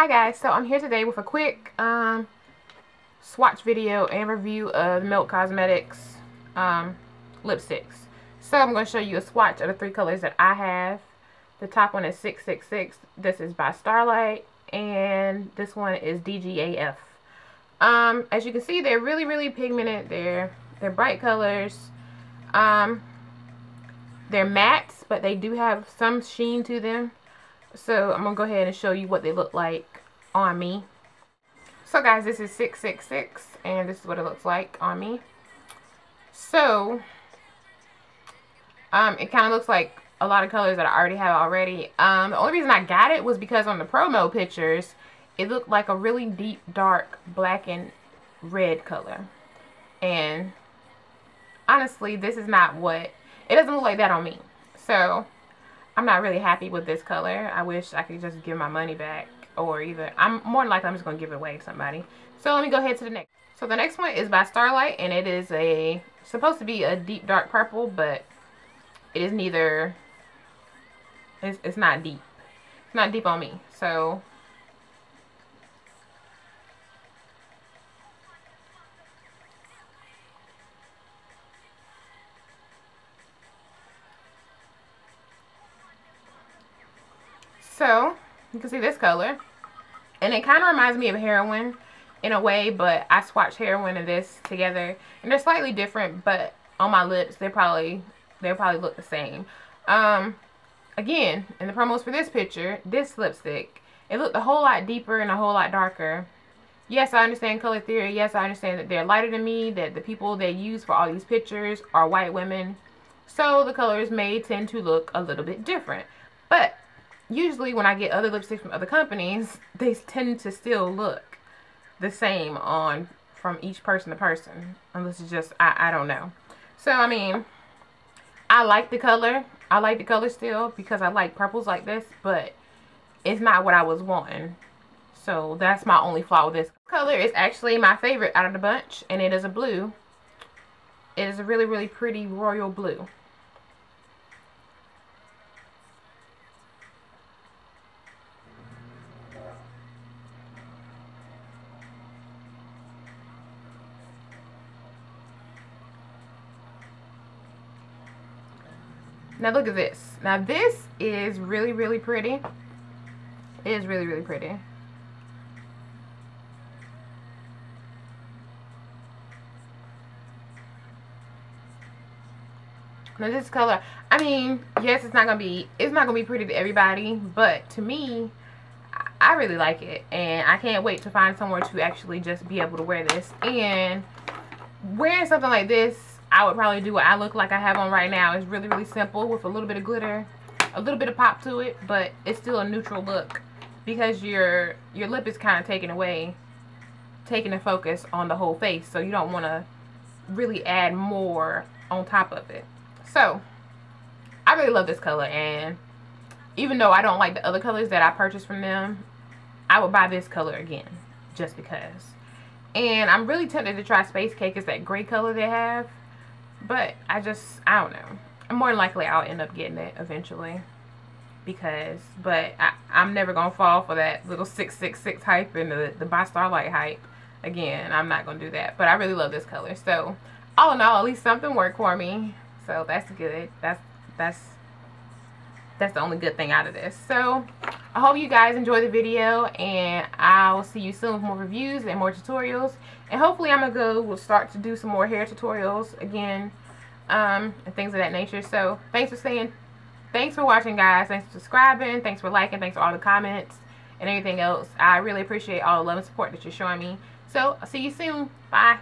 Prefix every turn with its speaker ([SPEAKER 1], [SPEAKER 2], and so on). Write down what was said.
[SPEAKER 1] Hi guys, so I'm here today with a quick um, swatch video and review of Melt Cosmetics um, lipsticks. So I'm going to show you a swatch of the three colors that I have. The top one is 666. This is by Starlight. And this one is DGAF. Um, as you can see, they're really, really pigmented. They're, they're bright colors. Um, they're mattes, but they do have some sheen to them. So I'm going to go ahead and show you what they look like on me. So guys, this is 666 and this is what it looks like on me. So, um, it kind of looks like a lot of colors that I already have already. Um, the only reason I got it was because on the promo pictures, it looked like a really deep, dark black and red color. And honestly, this is not what, it doesn't look like that on me. So, I'm not really happy with this color. I wish I could just give my money back or either I'm more likely I'm just to give it away to somebody. So let me go ahead to the next. So the next one is by Starlight and it is a supposed to be a deep dark purple but it is neither it's, it's not deep. It's not deep on me. So you can see this color. And it kind of reminds me of Heroine in a way, but I swatched Heroine and this together. And they're slightly different, but on my lips, they probably they probably look the same. Um, again, in the promos for this picture, this lipstick, it looked a whole lot deeper and a whole lot darker. Yes, I understand color theory. Yes, I understand that they're lighter than me, that the people they use for all these pictures are white women. So the colors may tend to look a little bit different. But usually when I get other lipsticks from other companies, they tend to still look the same on from each person to person. Unless it's just, I, I don't know. So, I mean, I like the color. I like the color still because I like purples like this, but it's not what I was wanting. So, that's my only flaw with this. Color is actually my favorite out of the bunch, and it is a blue. It is a really, really pretty royal blue. Now look at this. Now this is really, really pretty. It is really, really pretty. Now this color, I mean, yes, it's not gonna be, it's not gonna be pretty to everybody, but to me, I really like it, and I can't wait to find somewhere to actually just be able to wear this. And wearing something like this I would probably do what I look like I have on right now. It's really, really simple with a little bit of glitter, a little bit of pop to it, but it's still a neutral look because your your lip is kind of taken away, taking the focus on the whole face. So you don't want to really add more on top of it. So, I really love this color and even though I don't like the other colors that I purchased from them, I would buy this color again just because. And I'm really tempted to try Space Cake. It's that gray color they have. But I just, I don't know. More likely I'll end up getting it eventually. Because, but I, I'm never going to fall for that little 666 hype and the, the By Starlight hype. Again, I'm not going to do that. But I really love this color. So, all in all, at least something worked for me. So, that's good. That's, that's, that's the only good thing out of this. So, I hope you guys enjoy the video. And I'll see you soon with more reviews and more tutorials. And hopefully I'm going to go, we'll start to do some more hair tutorials again. Um, and things of that nature. So, thanks for staying. Thanks for watching, guys. Thanks for subscribing. Thanks for liking. Thanks for all the comments and everything else. I really appreciate all the love and support that you're showing me. So, I'll see you soon. Bye.